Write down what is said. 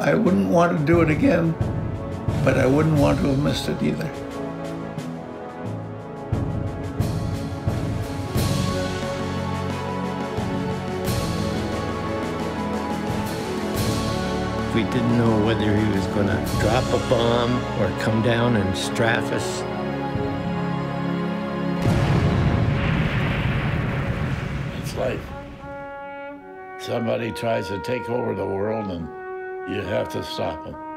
I wouldn't want to do it again, but I wouldn't want to have missed it either. We didn't know whether he was going to drop a bomb or come down and strafe us. It's like somebody tries to take over the world and you have to stop them.